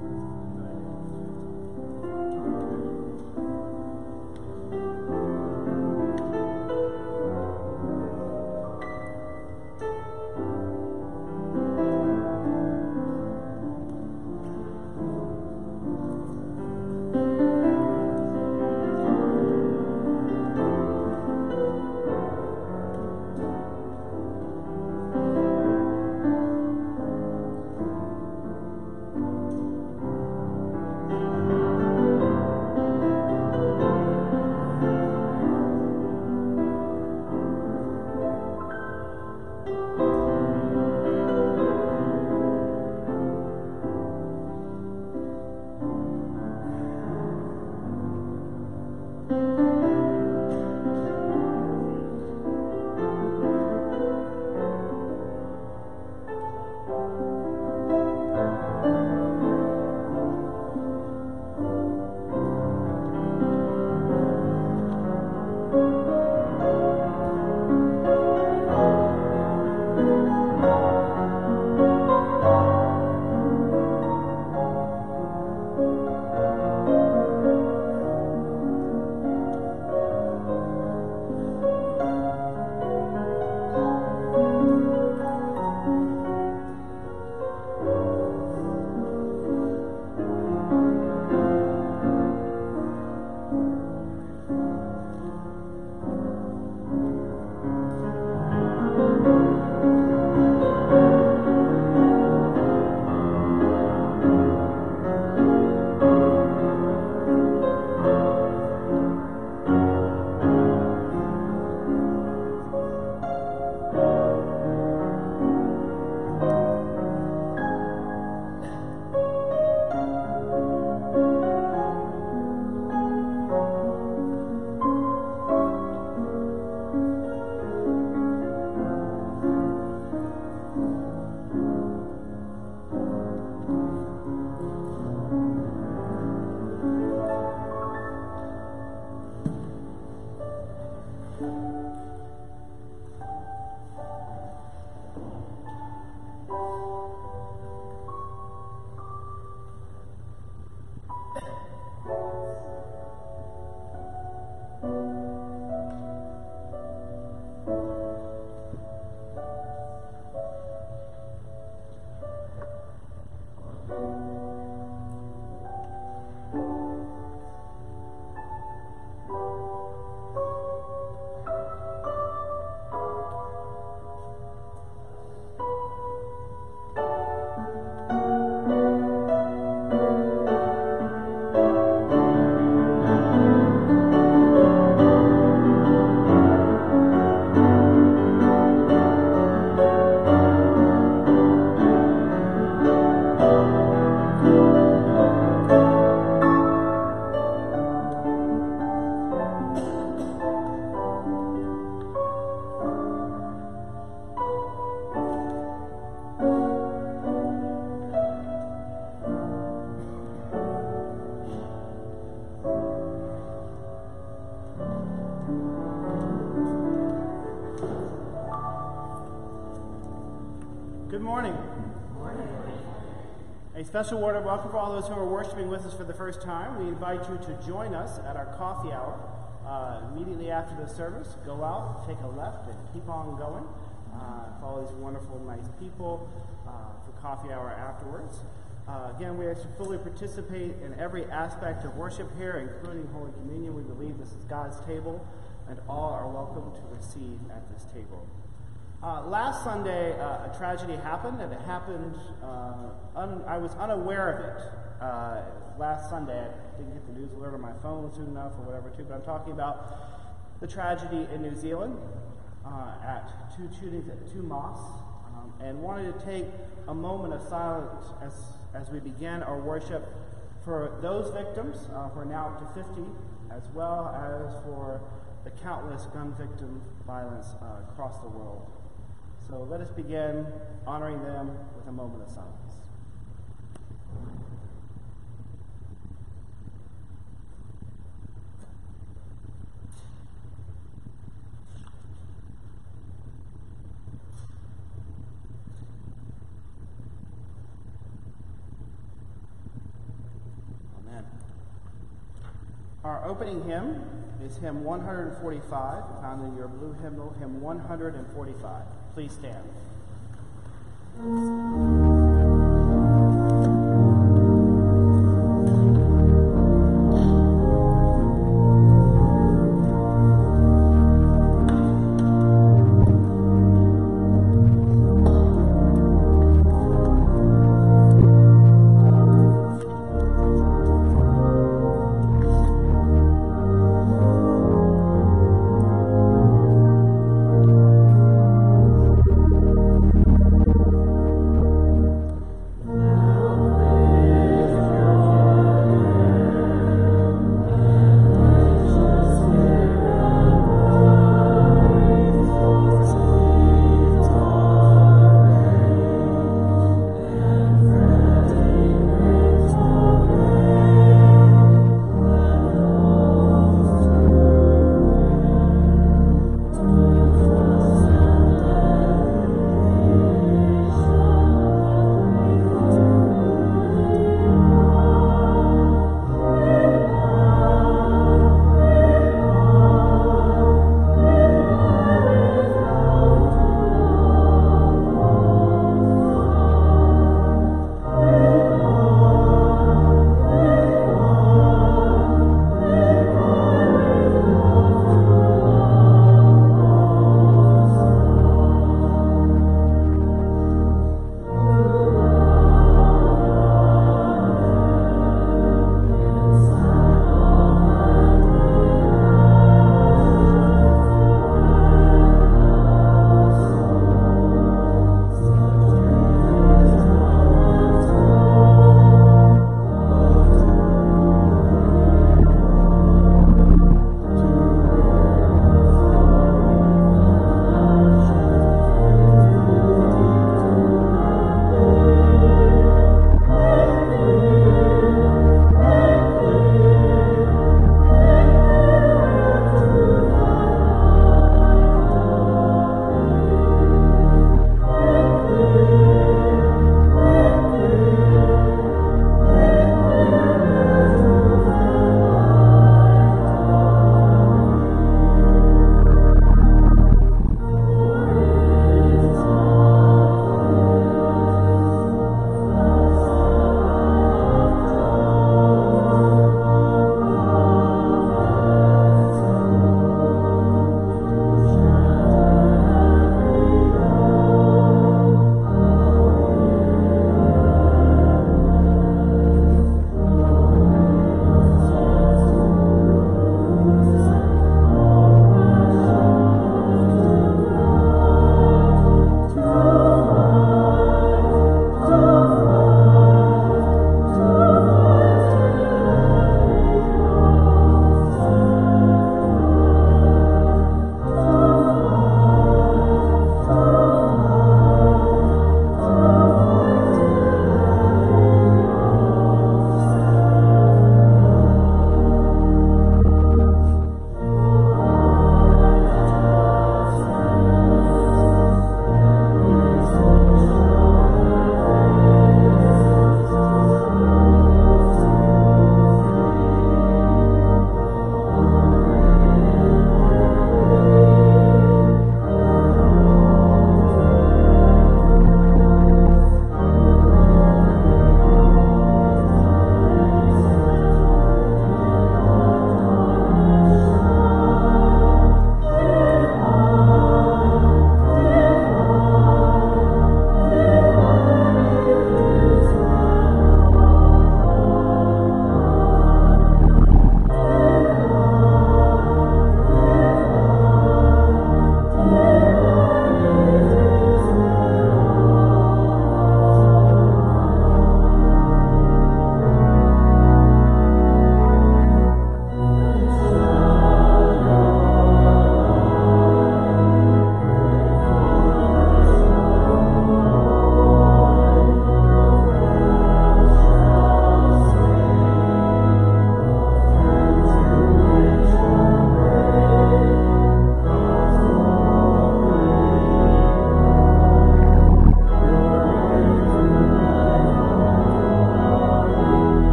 うん。Special word of welcome for all those who are worshiping with us for the first time. We invite you to join us at our coffee hour uh, immediately after the service. Go out, take a left, and keep on going. Uh, follow these wonderful, nice people uh, for coffee hour afterwards. Uh, again, we actually fully participate in every aspect of worship here, including Holy Communion. We believe this is God's table, and all are welcome to receive at this table. Uh, last Sunday, uh, a tragedy happened, and it happened, uh, un- I was unaware of it uh, last Sunday. I didn't get the news alert on my phone soon enough or whatever, too, but I'm talking about the tragedy in New Zealand uh, at two shootings at two mosques, um, and wanted to take a moment of silence as, as we begin our worship for those victims, uh, who are now up to 50, as well as for the countless gun victim violence across the world. So let us begin honoring them with a moment of silence. Amen. Our opening hymn is hymn 145, found in your blue hymnal, hymn 145. Please stand.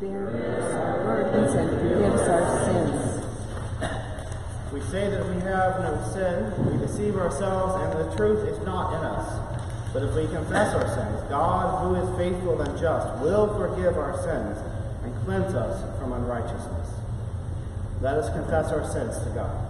Bears our burdens and forgives our sins. We say that we have no sin, we deceive ourselves, and the truth is not in us. But if we confess our sins, God, who is faithful and just, will forgive our sins and cleanse us from unrighteousness. Let us confess our sins to. God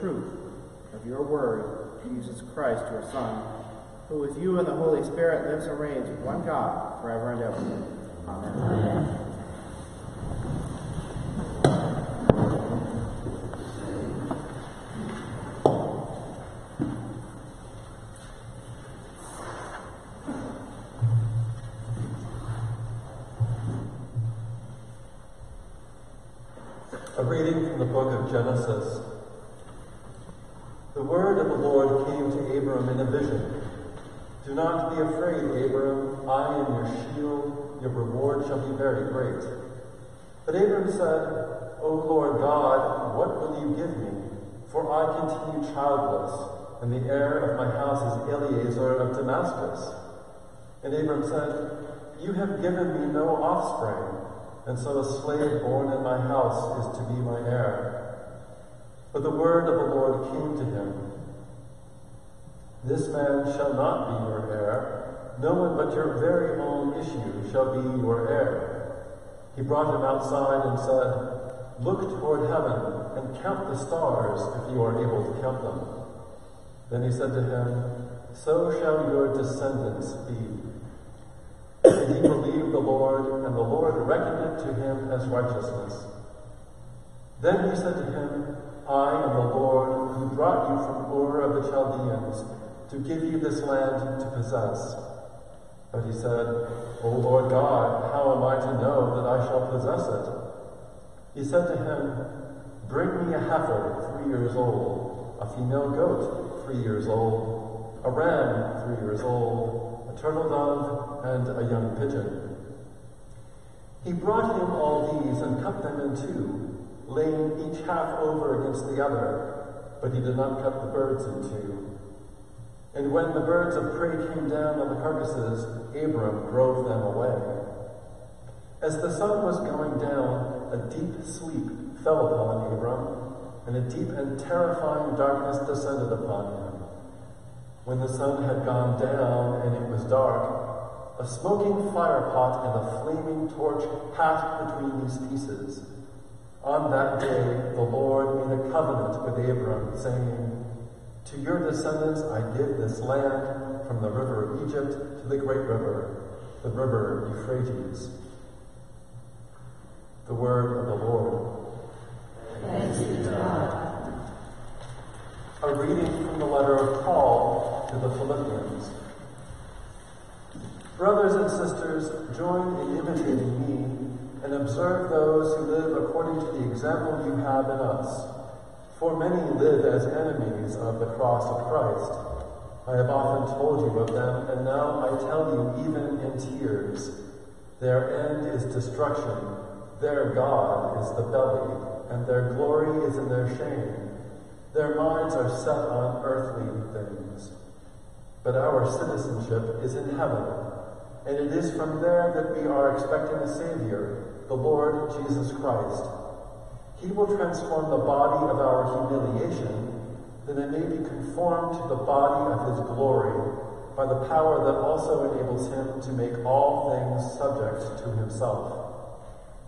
truth of your word, Jesus Christ, your Son, who with you and the Holy Spirit lives and reigns one God forever and ever. Amen. A reading from the book of Genesis. The word of the Lord came to Abram in a vision. Do not be afraid, Abram. I am your shield. Your reward shall be very great. But Abram said, O Lord God, what will you give me? For I continue childless, and the heir of my house is Eliezer of Damascus. And Abram said, You have given me no offspring, and so a slave born in my house is to be my heir. But the word of the Lord came to him This man shall not be your heir, no one but your very own issue shall be your heir. He brought him outside and said, Look toward heaven and count the stars if you are able to count them. Then he said to him, So shall your descendants be. And he believed the Lord, and the Lord reckoned it to him as righteousness. Then he said to him, I am the Lord who brought you from Ur of the Chaldeans to give you this land to possess. But he said, O Lord God, how am I to know that I shall possess it? He said to him, Bring me a heifer three years old, a female goat three years old, a ram three years old, a turtle dove, and a young pigeon. He brought him all these and cut them in two, laying each half over against the other, but he did not cut the birds in two. And when the birds of prey came down on the carcasses, Abram drove them away. As the sun was going down, a deep sleep fell upon Abram, and a deep and terrifying darkness descended upon him. When the sun had gone down and it was dark, a smoking fire pot and a flaming torch passed between these pieces. On that day, the Lord made a covenant with Abram, saying, To your descendants I give this land from the river of Egypt to the great river, the river Euphrates. The word of the Lord. Thanks be to God. A reading from the letter of Paul to the Philippians. Brothers and sisters, join in imitating me and observe those who live according to the example you have in us. For many live as enemies of the cross of Christ. I have often told you of them, and now I tell you even in tears. Their end is destruction. Their God is the belly, and their glory is in their shame. Their minds are set on earthly things. But our citizenship is in heaven, and it is from there that we are expecting a Savior, the Lord Jesus Christ. He will transform the body of our humiliation, that it may be conformed to the body of his glory, by the power that also enables him to make all things subject to himself.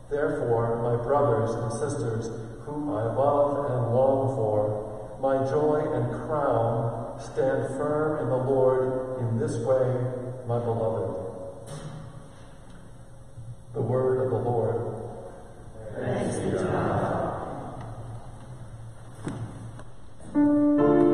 Therefore, my brothers and sisters, whom I love and long for, my joy and crown, stand firm in the Lord in this way, my beloved. The word of the Lord. Thanks be to God.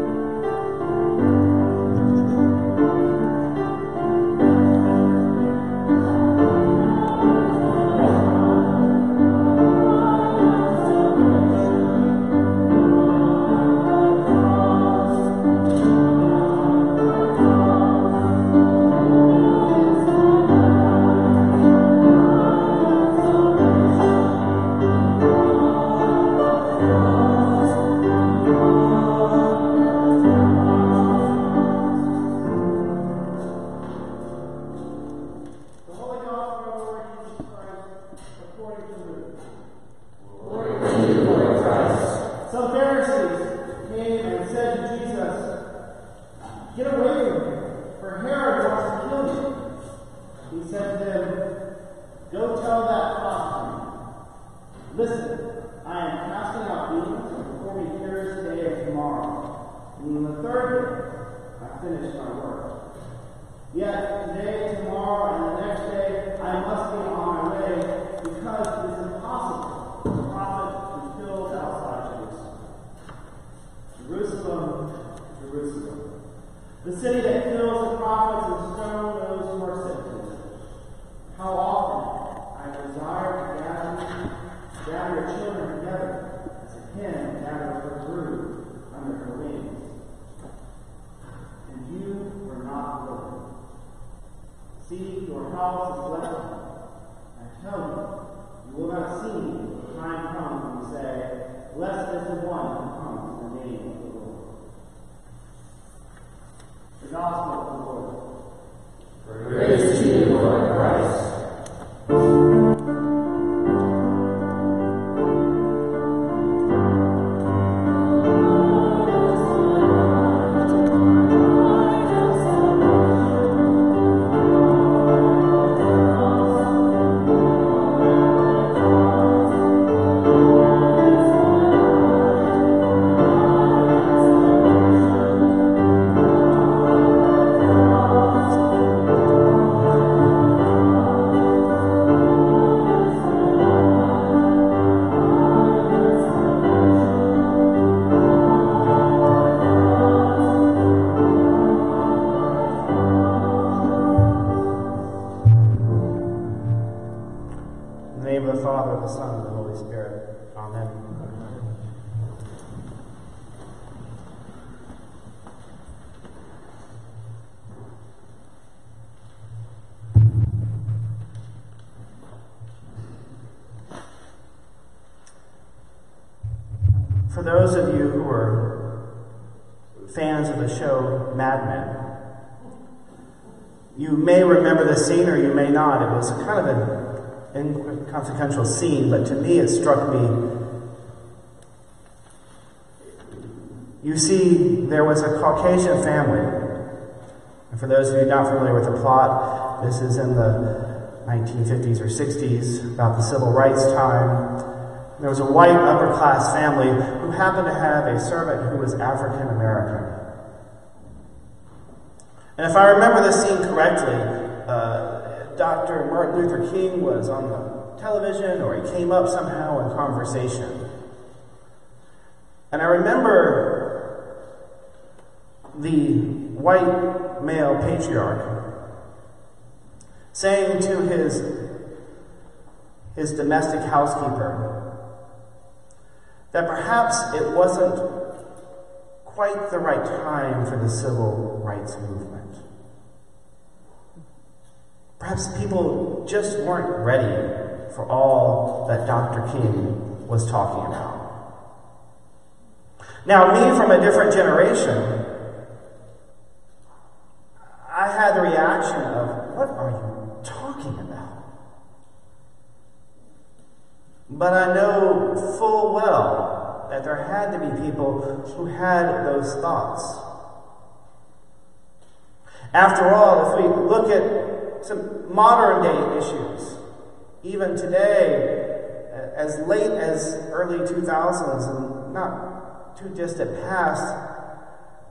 He said to them, Go tell that prophet. Listen, I am casting out demons before we hear today or tomorrow. And on the third day, I finish my work. Yet today, tomorrow, and the next day, I must be on my way because it is impossible for a prophet to be killed outside Jerusalem. Jerusalem, Jerusalem. The city that kills the prophets and stones those who are sent to it. How often I desire to gather, gather your children together as a hen gathers her brood under her wings. And you were not willing. Left. I tell you, you will not see the time comes when you say, Blessed is the one who comes in the name of the Lord. The Gospel For those of you who are fans of the show Mad Men, you may remember the scene or you may not. It was kind of an inconsequential scene, but to me it struck me. You see, there was a Caucasian family. And for those of you not familiar with the plot, this is in the 1950s or 60s, about the civil rights time. There was a white upper class family who happened to have a servant who was African American. And if I remember the scene correctly, uh, Dr. Martin Luther King was on the television or he came up somehow in conversation. And I remember the white male patriarch saying to his, his domestic housekeeper that perhaps it wasn't quite the right time for the civil rights movement. Perhaps people just weren't ready for all that Dr. King was talking about. Now, me from a different generation, I had the reaction of, What are you talking about? But I know full well that there had to be people who had those thoughts. After all, if we look at some modern day issues, even today, as late as early 2000s and not too distant past,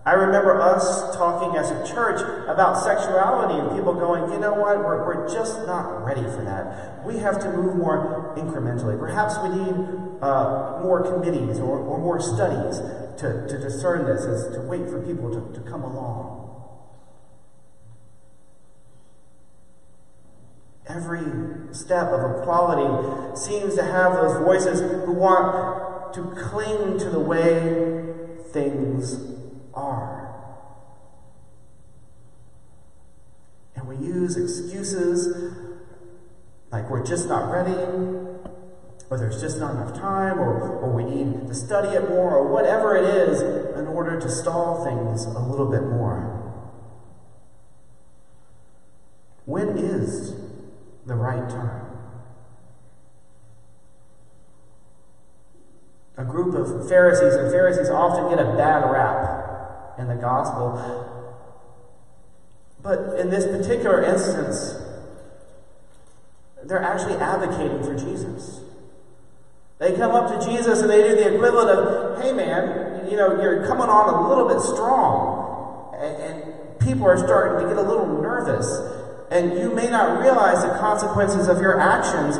I remember us talking as a church about sexuality and people going, you know what, we're, we're just not ready for that. We have to move more incrementally. Perhaps we need uh, more committees or, or more studies to, to discern this, as to wait for people to, to come along. Every step of equality seems to have those voices who want to cling to the way things are. And we use excuses like we're just not ready, or there's just not enough time, or, or we need to study it more, or whatever it is, in order to stall things a little bit more. When is the right time? A group of Pharisees, and Pharisees often get a bad rap in the gospel. But in this particular instance, they're actually advocating for Jesus. They come up to Jesus and they do the equivalent of, hey man, you know, you're coming on a little bit strong. And, and people are starting to get a little nervous. And you may not realize the consequences of your actions,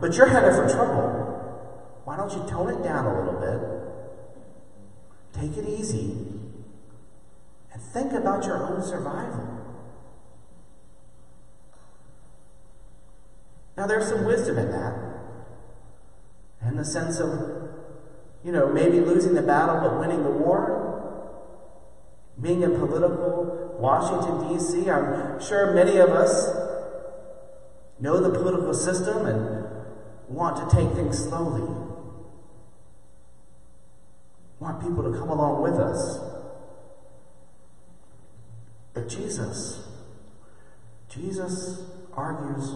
but you're headed for trouble. Why don't you tone it down a little bit? Take it easy and think about your own survival. Now, there's some wisdom in that, in the sense of, you know, maybe losing the battle but winning the war. Being in political Washington, D.C., I'm sure many of us know the political system and want to take things slowly. Want people to come along with us. But Jesus, Jesus argues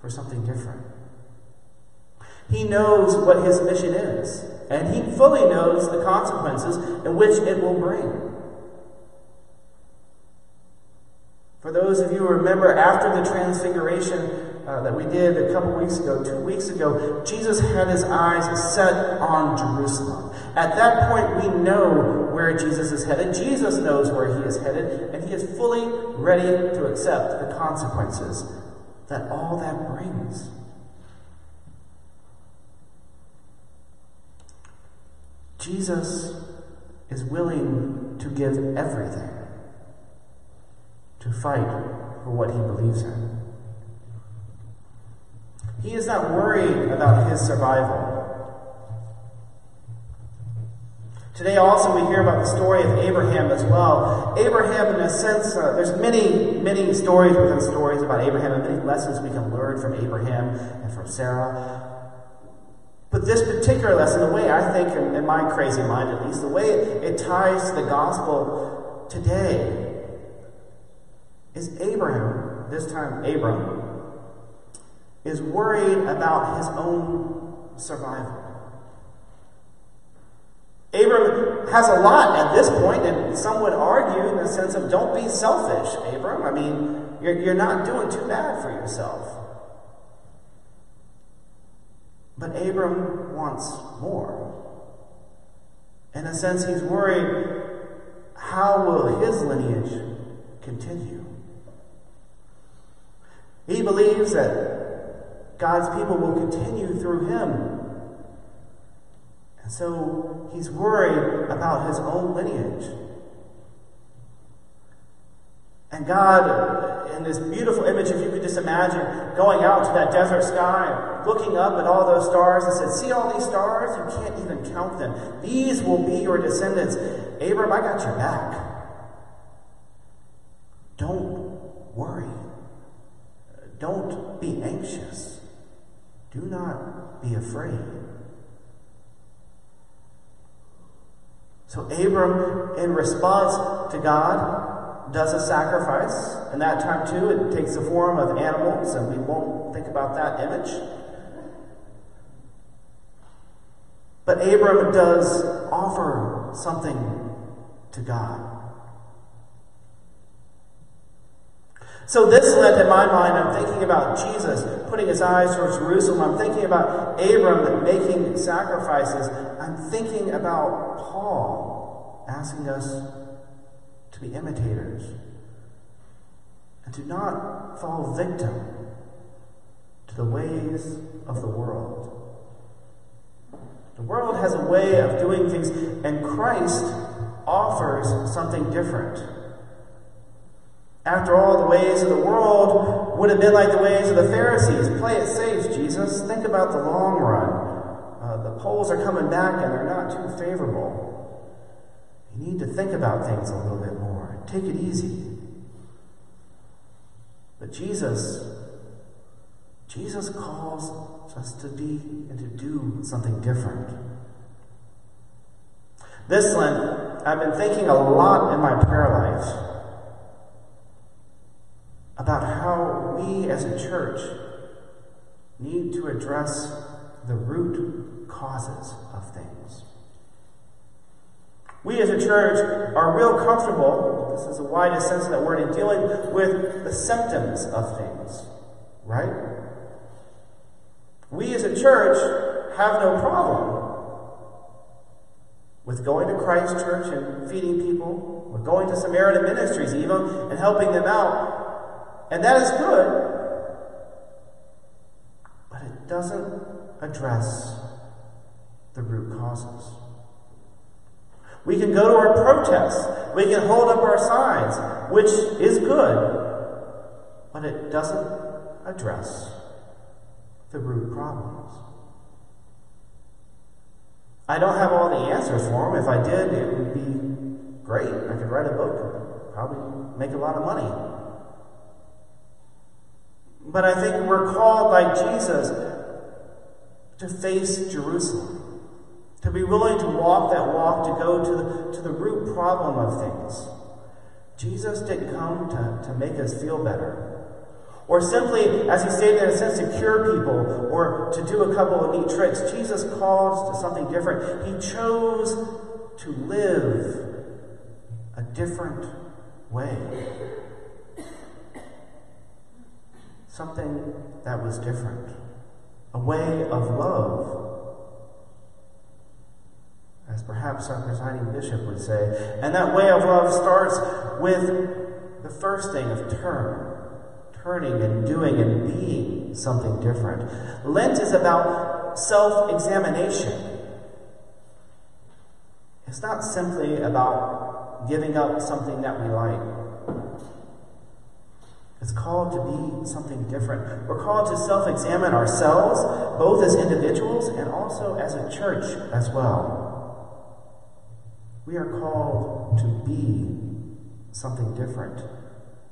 for something different. He knows what his mission is, and he fully knows the consequences in which it will bring. For those of you who remember, after the transfiguration, uh, that we did a couple weeks ago, two weeks ago, Jesus had his eyes set on Jerusalem. At that point, we know where Jesus is headed. Jesus knows where he is headed, and he is fully ready to accept the consequences that all that brings. Jesus is willing to give everything to fight for what he believes in. He is not worried about his survival. Today also we hear about the story of Abraham as well. Abraham, in a sense, uh, there's many, many stories within stories about Abraham and many lessons we can learn from Abraham and from Sarah. But this particular lesson, the way I think, in, in my crazy mind at least, the way it, ties to the gospel today is Abraham, this time Abram, is worried about his own survival. Abram has a lot at this point, and some would argue in the sense of don't be selfish, Abram. I mean, you're, you're not doing too bad for yourself. But Abram wants more. In a sense, he's worried how will his lineage continue? He believes that God's people will continue through him. So he's worried about his own lineage. And God, in this beautiful image, if you could just imagine going out to that desert sky, looking up at all those stars, and said, See all these stars? You can't even count them. These will be your descendants. Abram, I got your back. Don't worry. Don't be anxious. Do not be afraid. So Abram, in response to God, does a sacrifice. And that time, too, it takes the form of animals, and we won't think about that image. But Abram does offer something to God. So this Lent, in my mind, I'm thinking about Jesus putting his eyes towards Jerusalem. I'm thinking about Abram making sacrifices. I'm thinking about Paul asking us to be imitators and to not fall victim to the ways of the world. The world has a way of doing things, and Christ offers something different. After all, the ways of the world would have been like the ways of the Pharisees. Play it safe, Jesus. Think about the long run. Uh, the polls are coming back and they're not too favorable. You need to think about things a little bit more. Take it easy. But Jesus, Jesus calls us to be and to do something different. This Lent, I've been thinking a lot in my prayer life about how we as a church need to address the root causes of things. We as a church are real comfortable, this is the widest sense of that word, in dealing with the symptoms of things, right? We as a church have no problem with going to Christ Church and feeding people, with going to Samaritan ministries even and helping them out and that is good, but it doesn't address the root causes. We can go to our protests, we can hold up our signs, which is good, but it doesn't address the root problems. I don't have all the answers for them. If I did, it would be great. I could write a book, probably make a lot of money. But I think we're called, like Jesus, to face Jerusalem, to be willing to walk that walk, to go to the, to the root problem of things. Jesus didn't come to, to make us feel better. Or simply, as he stated in a sense, to cure people or to do a couple of neat tricks. Jesus calls to something different. He chose to live a different way something that was different, a way of love, as perhaps our presiding bishop would say. And that way of love starts with the first thing of turn, turning and doing and being something different. Lent is about self examination. It's not simply about giving up something that we like. It's called to be something different. We're called to self examine ourselves, both as individuals and also as a church as well. We are called to be something different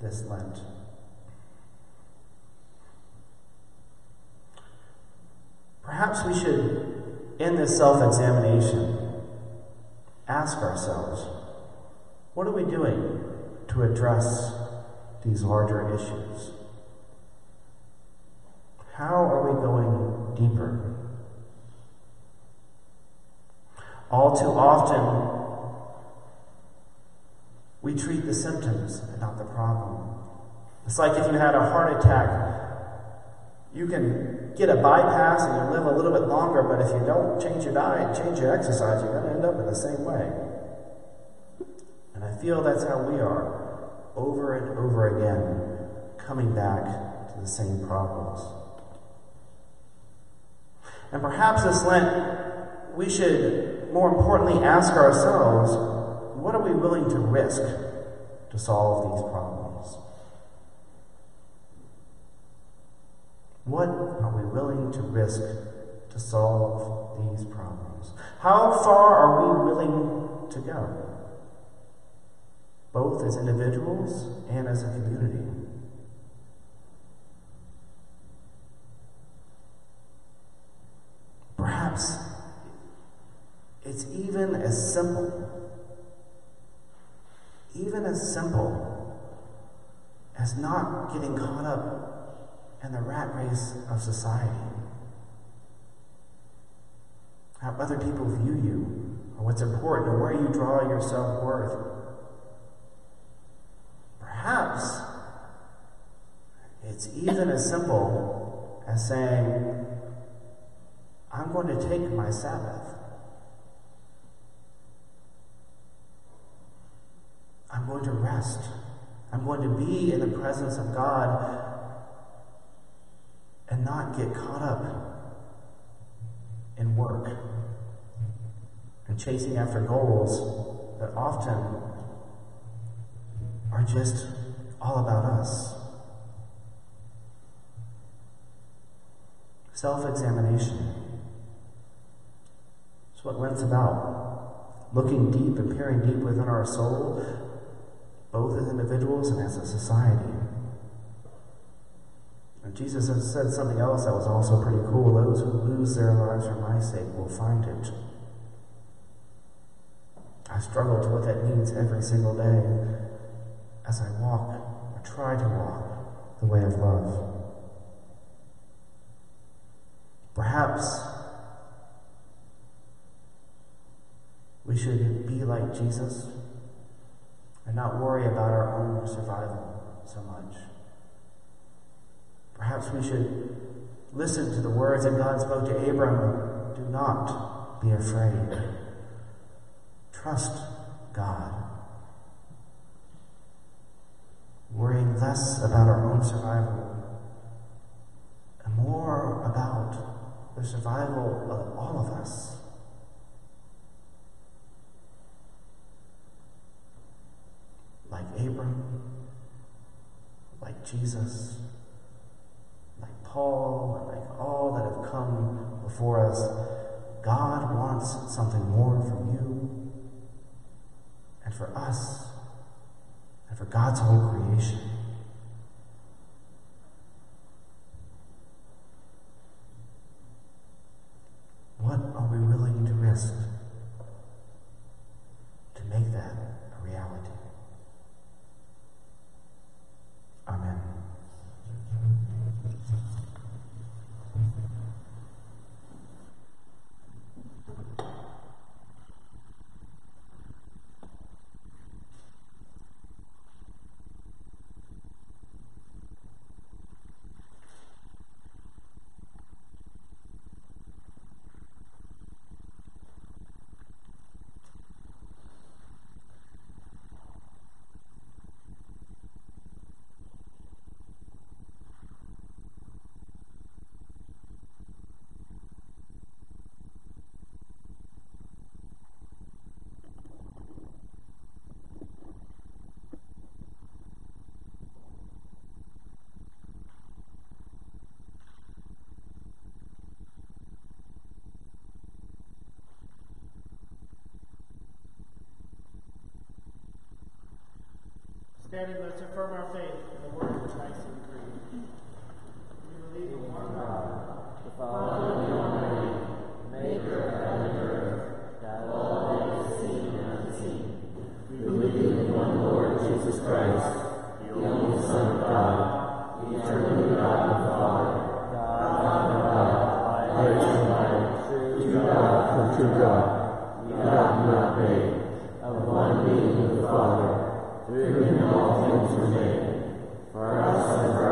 this Lent. Perhaps we should, in this self examination, ask ourselves what are we doing to address these larger issues? How are we going deeper? All too often, we treat the symptoms and not the problem. It's like if you had a heart attack, you can get a bypass and you live a little bit longer, but if you don't change your diet, change your exercise, you're going to end up in the same way. And I feel that's how we are, over and over again, coming back to the same problems. And perhaps this Lent, we should more importantly ask ourselves what are we willing to risk to solve these problems? What are we willing to risk to solve these problems? How far are we willing to go? Both as individuals and as a community. Perhaps it's even as simple, even as simple as not getting caught up in the rat race of society. How other people view you, or what's important, or where you draw your self worth. Perhaps it's even as simple as saying, I'm going to take my Sabbath. I'm going to rest. I'm going to be in the presence of God and not get caught up in work and chasing after goals that often are just all about us. Self examination. It's what Lent's about. Looking deep and peering deep within our soul, both as individuals and as a society. And Jesus has said something else that was also pretty cool. Those who lose their lives for my sake will find it. I struggle to what that means every single day as I walk try to walk the way of love. Perhaps we should be like Jesus and not worry about our own survival so much. Perhaps we should listen to the words that God spoke to Abram do not be afraid. Trust God. Worrying less about our own survival and more about the survival of all of us. Like Abram, like Jesus, like Paul, and like all that have come before us, God wants something more from you and for us and for God's whole creation. What are we willing to risk to make that a reality? Amen. Standing, let's affirm our faith in the words of Nicene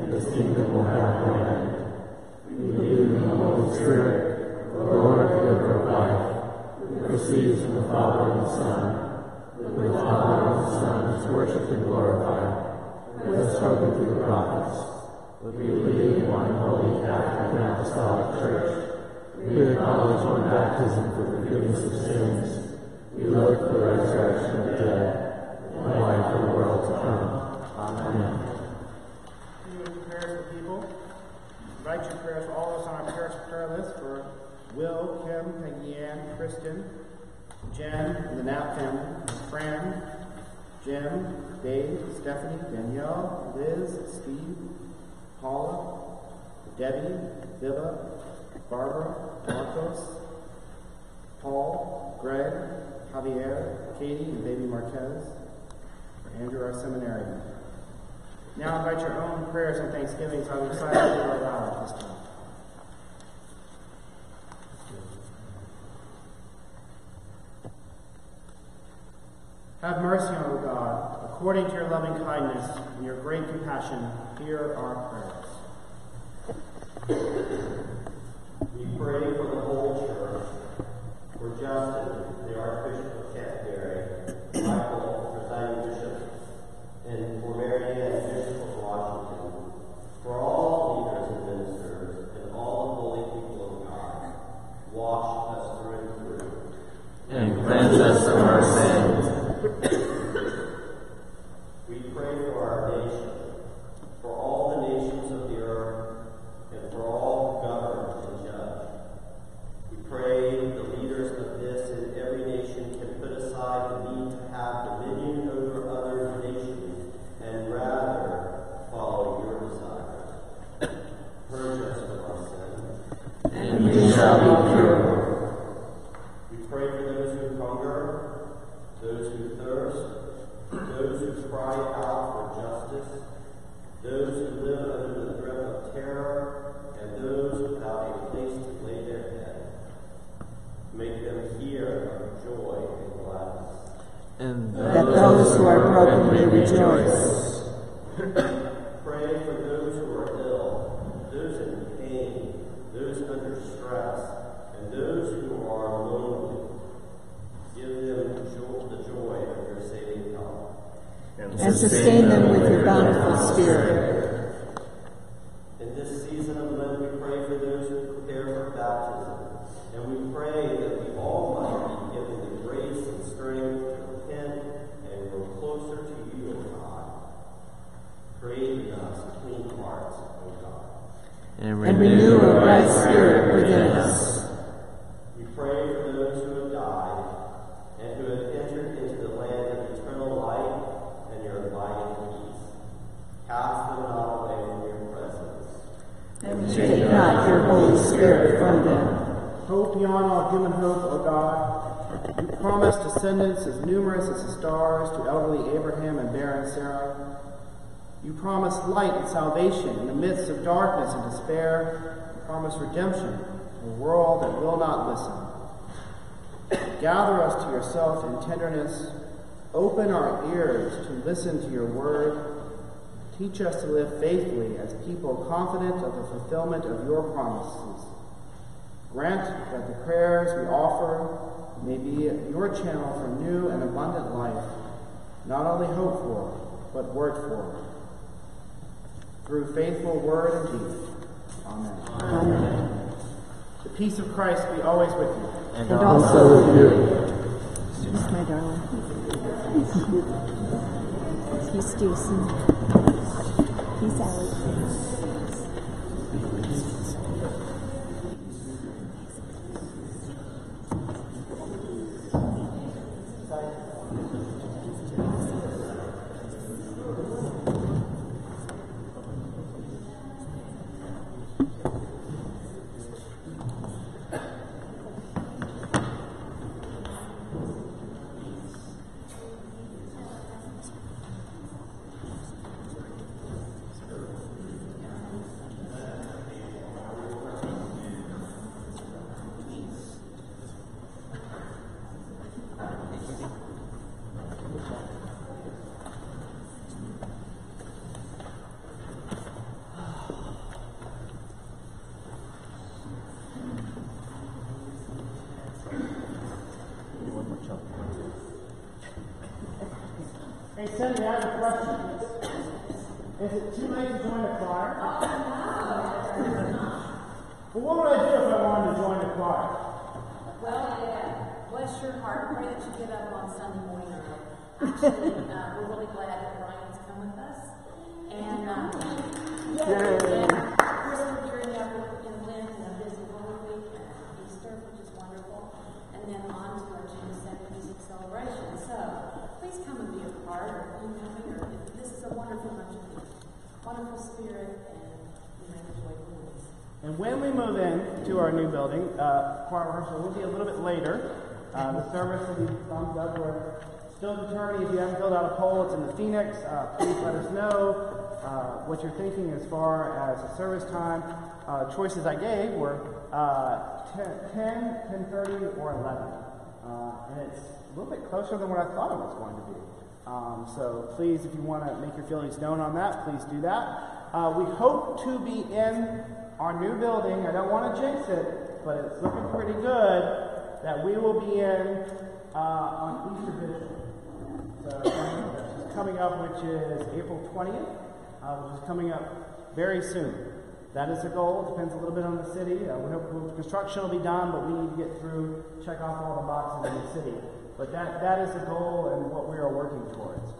have no end. We believe in the Holy Spirit, the Lord, giver of life, who proceeds from the Father and the Son, with the Father and the Son is worshipped and glorified, who has spoken through the prophets. We believe in one holy Catholic and Apostolic Church. We acknowledge one baptism for the forgiveness of sins. We look for the resurrection of the dead and the life of the world to come. Amen. Continuing prayers for people. Invite your prayers for all of us on our parish prayer list for Will, Kim, Peggy Ann, Kristen, Jen, and the Knapp family, Fran, Jim, Dave, Stephanie, Danielle, Liz, Steve, Paula, Debbie, Viva, Barbara, Marcos, Paul, Greg, Javier, Katie, and baby Marquez, for Andrew, our seminarian. Now invite your own prayers and thanksgivings. I will recite them out loud at this time. Have mercy on us, God, according to your loving kindness and your great compassion, hear our prayers. We pray for the whole church, for Justin, the Archbishop Hope beyond all human hope, O God. You promised descendants as numerous as the stars to elderly Abraham and barren Sarah. You promised light and salvation in the midst of darkness and despair. You promised redemption to a world that will not listen. Gather us to yourself in tenderness. Open our ears to listen to your word. Teach us to live faithfully as people confident of the fulfillment of your promises. Grant that the prayers we offer may be your channel for new and abundant life, not only hoped for, but worked for. Through faithful word and deed. Amen. Amen. The peace of Christ be always with you. And also also with you. Yes, my darling. Peace, Jason. Peace out. Cindy, I have a question. Is it too late to join the choir? Well, what would I do if I wanted to join the choir? Well, yeah, bless your heart. Pray that you get up on Sunday morning. Actually, uh, we're really glad that Brian's come with us. And, uh, yeah, and we're celebrating up in Lent and a busy Holy Week and Easter, which is wonderful. And then on to our June second music celebration. So please come and be a part of homecoming or this is a wonderful bunch of people. Wonderful spirit and we make a joyful noise. And when we move in to our new building, uh, choir rehearsal will be a little bit later. Uh, the service will be thumbs up. We're still determining if you haven't filled out a poll. It's in the Phoenix. Uh, please let us know uh, what you're thinking as far as the service time. Uh, choices I gave were uh, 10, 10, 10:30, or 11, uh, and it's a little bit closer than what I thought it was going to be. Um, so please, if you want to make your feelings known on that, please do that. Uh, we hope to be in our new building. I don't want to jinx it, but it's looking pretty good that we will be in uh, on Easter Vigil. So that's just coming up, which is April 20th, uh, which is coming up very soon. That is the goal. It Depends a little bit on the city. Uh, we hope construction will be done, but we need to get through, check off all the boxes in the city. But that, that is the goal and what we are working towards.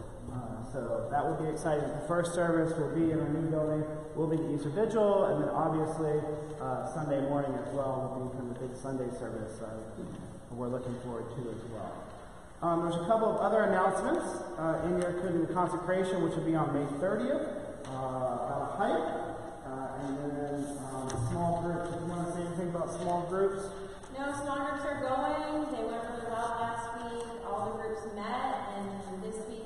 So that will be exciting. The first service will be in our new building. We'll be the Easter Vigil, and then obviously uh, Sunday morning as well will be kind of the big Sunday service. Uh, we're looking forward to as well. Um, there's a couple of other announcements uh, in your including the consecration, which will be on May 30th. Uh, about a hike, uh, and then um, small groups. If you want to say anything about small groups, No, small groups are going. They went really well last week. All the groups met, and this week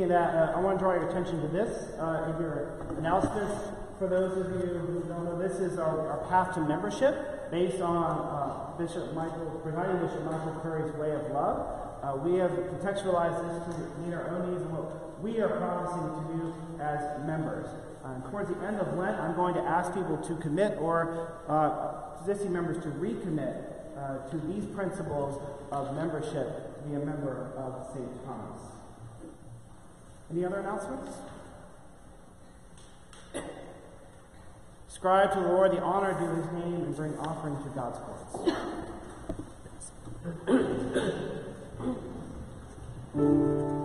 Speaking of that, uh, I want to draw your attention to this uh, in your announcements. For those of you who don't know, this is our, our path to membership based on uh, Bishop Michael, presiding Bishop Michael Curry's way of love. Uh, we have contextualized this to meet our own needs and what we are promising to do as members. Uh, towards the end of Lent, I'm going to ask people to commit or uh, existing members to recommit to these principles of membership to be a member of St. Thomas. Any other announcements? Ascribe to the Lord the honor due his name and bring offering to God's courts.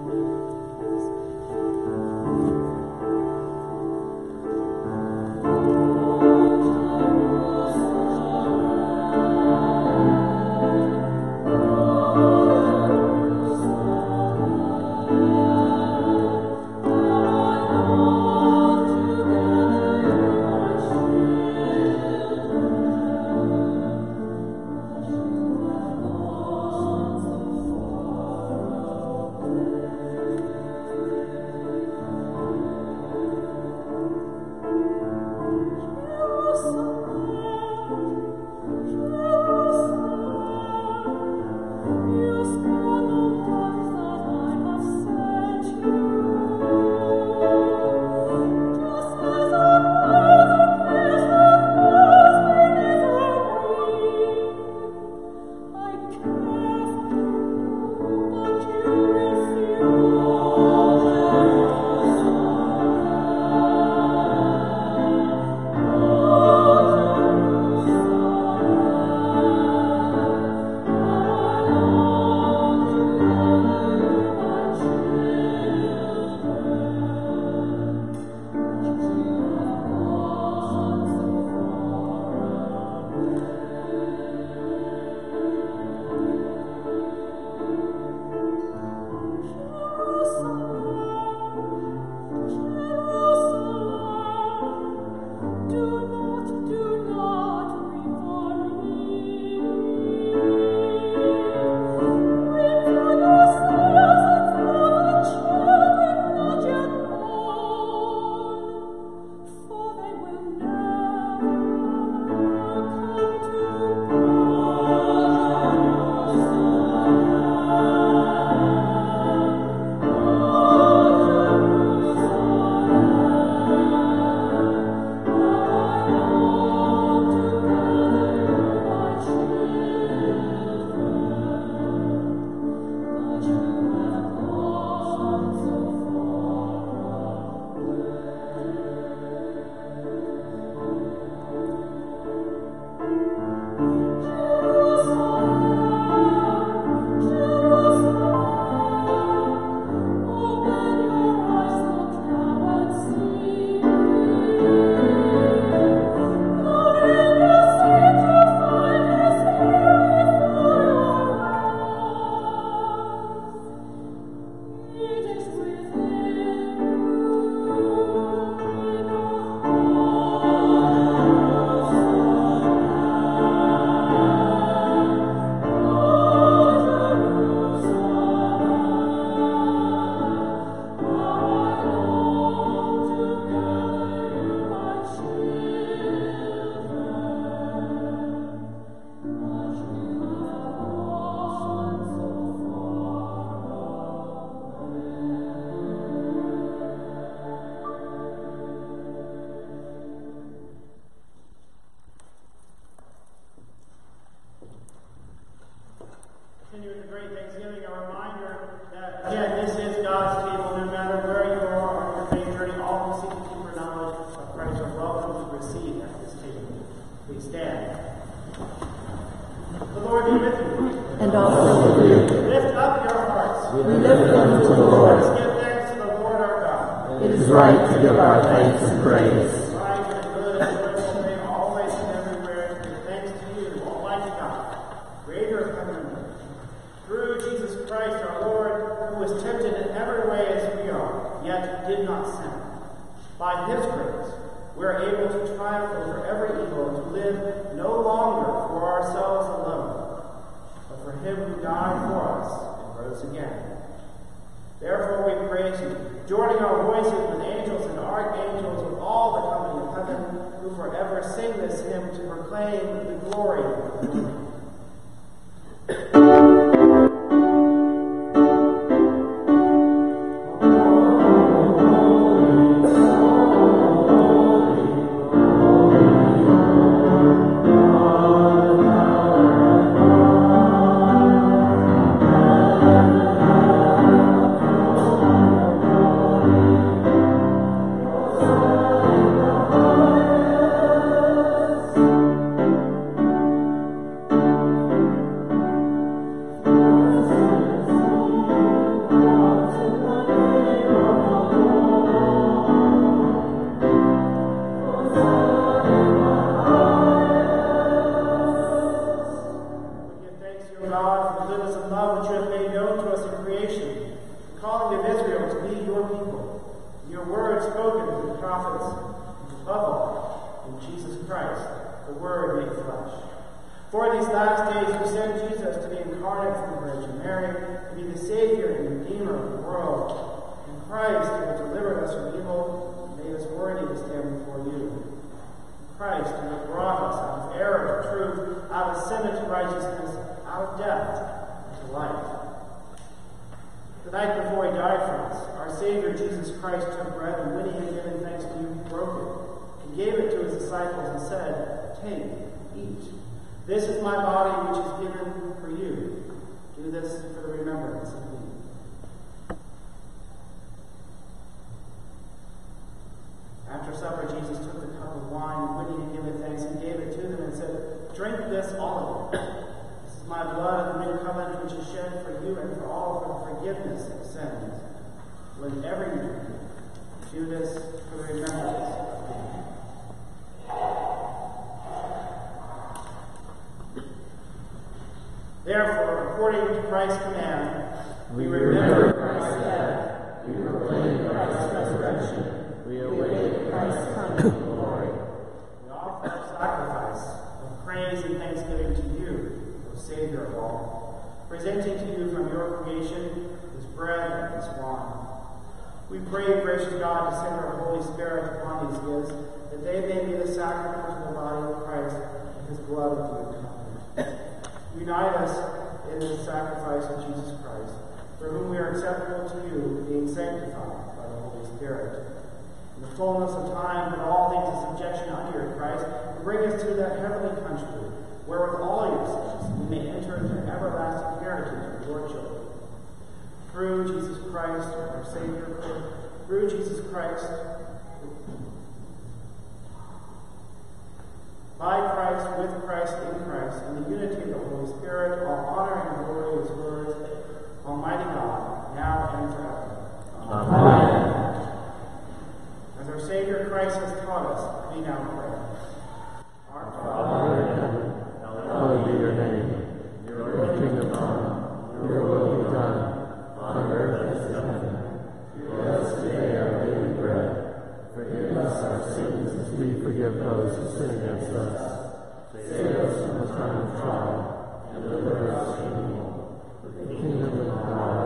for remembrance. all, presenting to you from your creation this bread and this wine. We pray, gracious God, to send our Holy Spirit upon these gifts, that they may be the sacrament of the body of Christ and his blood of the covenant. Unite us in this sacrifice of Jesus Christ, for whom we are acceptable to you, being sanctified by the Holy Spirit. In the fullness of time, when all things are subjection unto your Christ, bring us to that heavenly country, where with all your saints you may enter into everlasting heritage with your children. Through Jesus Christ, our Savior, through Jesus Christ, by Christ, with Christ, in Christ, in the unity of the Holy Spirit, all honor and glory is yours, Almighty God, now and forever. Amen. Amen. As our Savior Christ has taught us, we now pray. Give us today our daily bread. Forgive us our sins as we forgive those who sin against us. Save us from the time of trial and deliver us from evil. The kingdom of God.